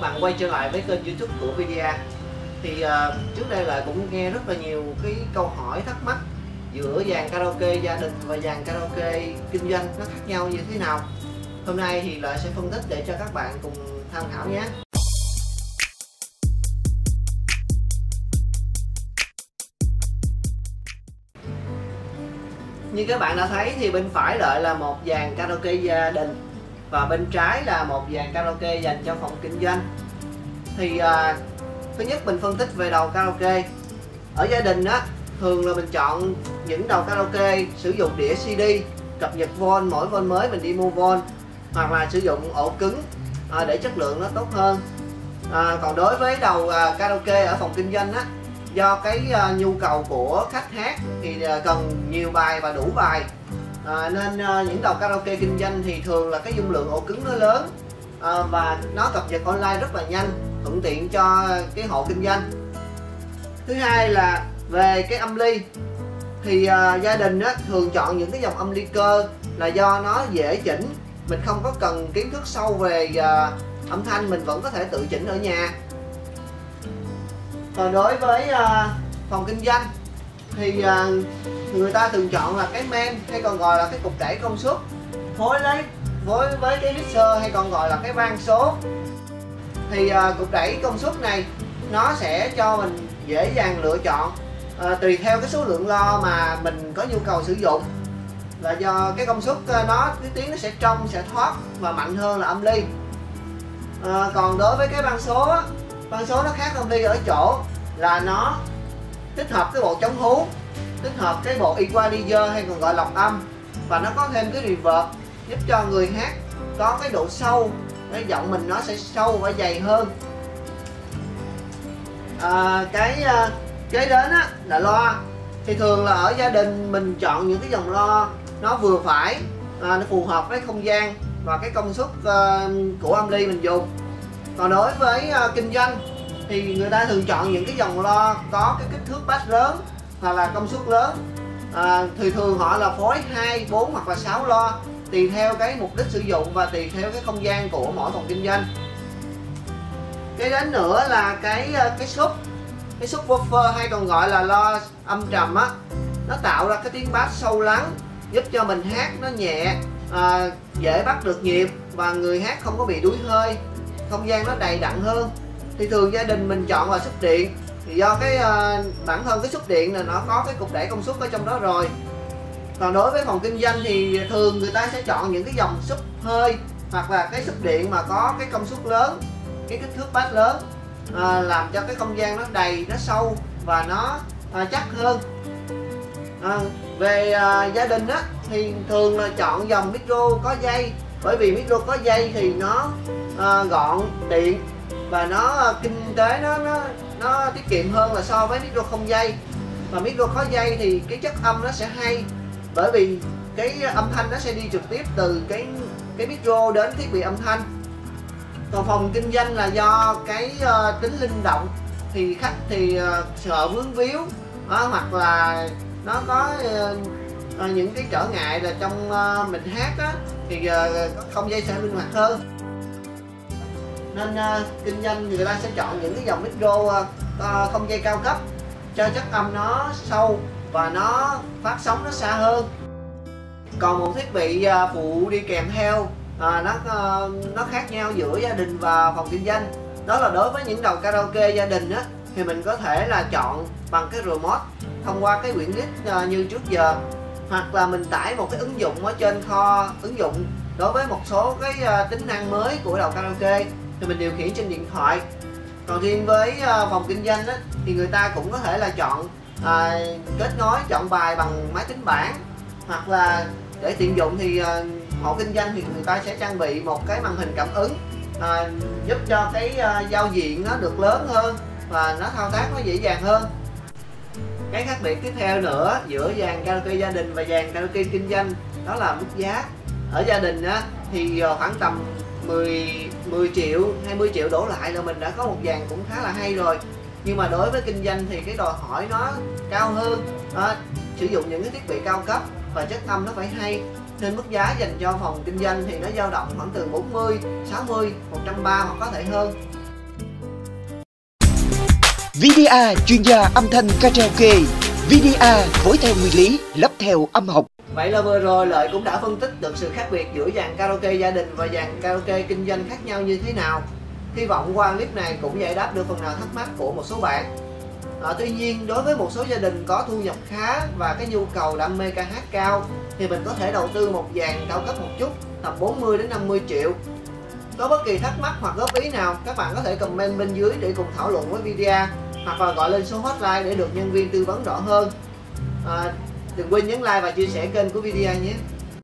các bạn quay trở lại với kênh youtube của Vidia. Thì uh, trước đây là cũng nghe rất là nhiều cái câu hỏi thắc mắc Giữa dàn karaoke gia đình và dàn karaoke kinh doanh nó khác nhau như thế nào. Hôm nay thì lại sẽ phân tích để cho các bạn cùng tham khảo nhé. Như các bạn đã thấy thì bên phải lợi là một dàn karaoke gia đình và bên trái là một dàn karaoke dành cho phòng kinh doanh. Thì à, thứ nhất mình phân tích về đầu karaoke. Ở gia đình á thường là mình chọn những đầu karaoke sử dụng đĩa CD cập nhật vol mỗi vol mới mình đi mua vol hoặc là sử dụng ổ cứng à, để chất lượng nó tốt hơn. À, còn đối với đầu à, karaoke ở phòng kinh doanh á do cái à, nhu cầu của khách hát thì à, cần nhiều bài và đủ bài à, nên à, những đầu karaoke kinh doanh thì thường là cái dung lượng ổ cứng nó lớn. À, và nó cập nhật online rất là nhanh thuận tiện cho cái hộ kinh doanh. Thứ hai là về cái âm ly thì à, gia đình á, thường chọn những cái dòng âm ly cơ là do nó dễ chỉnh. Mình không có cần kiến thức sâu về à, âm thanh mình vẫn có thể tự chỉnh ở nhà. Còn đối với à, phòng kinh doanh thì à, người ta thường chọn là cái men hay còn gọi là cái cục đẩy công suất. Phối lấy với với cái mixer hay còn gọi là cái van số. Thì à, cục đẩy công suất này nó sẽ cho mình dễ dàng lựa chọn à, tùy theo cái số lượng lo mà mình có nhu cầu sử dụng. Là do cái công suất nó cái tiếng nó sẽ trong sẽ thoát và mạnh hơn là âm ly. À, còn đối với cái băng số băng số nó khác âm ly ở chỗ là nó tích hợp cái bộ chống hú tích hợp cái bộ equalizer hay còn gọi lọc âm. Và nó có thêm cái reverb giúp cho người hát có cái độ sâu cái giọng mình nó sẽ sâu và dày hơn. À, cái uh, kế đến á, là loa. Thì thường là ở gia đình mình chọn những cái dòng loa nó vừa phải à, nó phù hợp với không gian và cái công suất uh, của âm ly mình dùng. Còn đối với uh, kinh doanh thì người ta thường chọn những cái dòng loa có cái kích thước bass lớn hoặc là công suất lớn. À, thì thường họ là phối 2, 4 hoặc là 6 lo tùy theo cái mục đích sử dụng và tùy theo cái không gian của mỗi phòng kinh doanh. Cái đến nữa là cái ờ, cái sub cái subwoofer hay còn gọi là lo âm trầm á nó tạo ra cái tiếng bass sâu lắng giúp cho mình hát nó nhẹ à, dễ bắt được nhịp và người hát không có bị đuối hơi không gian nó đầy đặn hơn thì thường gia đình mình chọn là xúc điện. Thì do cái uh, bản thân cái xúc điện là nó có cái cục đẩy công suất ở trong đó rồi. Còn đối với phòng kinh doanh thì thường người ta sẽ chọn những cái dòng xúc hơi hoặc là cái xúc điện mà có cái công suất lớn cái kích thước bát lớn à, làm cho cái không gian nó đầy nó sâu và nó à, chắc hơn. À, về à, gia đình á thì thường là chọn dòng micro có dây. Bởi vì micro có dây thì nó à, gọn điện và nó kinh tế nó nó nó tiết kiệm hơn là so với micro không dây. Mà micro có dây thì cái chất âm nó sẽ hay. Bởi vì cái âm thanh nó sẽ đi trực tiếp từ cái cái micro đến thiết bị âm thanh. Còn phòng kinh doanh là do cái uh, tính linh động. Thì khách thì uh, sợ vướng víu. Đó, hoặc là nó có uh, uh, những cái trở ngại là trong uh, mình hát á, thì uh, không dây sẽ linh hoạt hơn nên uh, kinh doanh người ta sẽ chọn những cái dòng micro uh, không dây cao cấp cho chất âm nó sâu và nó phát sóng nó xa hơn. Còn một thiết bị uh, phụ đi kèm theo uh, nó uh, nó khác nhau giữa gia đình và phòng kinh doanh. Đó là đối với những đầu karaoke gia đình á thì mình có thể là chọn bằng cái remote thông qua cái quyển list uh, như trước giờ. Hoặc là mình tải một cái ứng dụng ở trên kho ứng dụng đối với một số cái uh, tính năng mới của đầu karaoke thì mình điều khiển trên điện thoại. Còn riêng với uh, phòng kinh doanh á, thì người ta cũng có thể là chọn uh, kết nối chọn bài bằng máy tính bảng hoặc là để tiện dụng thì uh, hộ kinh doanh thì người ta sẽ trang bị một cái màn hình cảm ứng à, giúp cho cái uh, giao diện nó được lớn hơn và nó thao tác nó dễ dàng hơn. Cái khác biệt tiếp theo nữa giữa dàn karaoke gia đình và dàn karaoke kinh doanh đó là mức giá. Ở gia đình á, thì khoảng tầm 10 10 triệu 20 triệu đổ lại là mình đã có một dàn cũng khá là hay rồi nhưng mà đối với kinh doanh thì cái đòi hỏi nó cao hơn đó, sử dụng những cái thiết bị cao cấp và chất âm nó phải hay nên mức giá dành cho phòng kinh doanh thì nó dao động khoảng từ 40, 60, 130 hoặc có thể hơn VDA chuyên gia âm thanh karaoke. VDA phối theo nguyên lý, lắp theo âm học. Vậy là vừa rồi Lợi cũng đã phân tích được sự khác biệt giữa dàn karaoke gia đình và dàn karaoke kinh doanh khác nhau như thế nào. Hy vọng qua clip này cũng giải đáp được phần nào thắc mắc của một số bạn. À, tuy nhiên đối với một số gia đình có thu nhập khá và cái nhu cầu đam mê ca hát cao thì mình có thể đầu tư một dàn cao cấp một chút tầm 40 đến 50 triệu. Có bất kỳ thắc mắc hoặc góp ý nào các bạn có thể comment bên dưới để cùng thảo luận với video hoặc là gọi lên số hotline để được nhân viên tư vấn rõ hơn. À, đừng quên nhấn like và chia sẻ kênh của video nhé.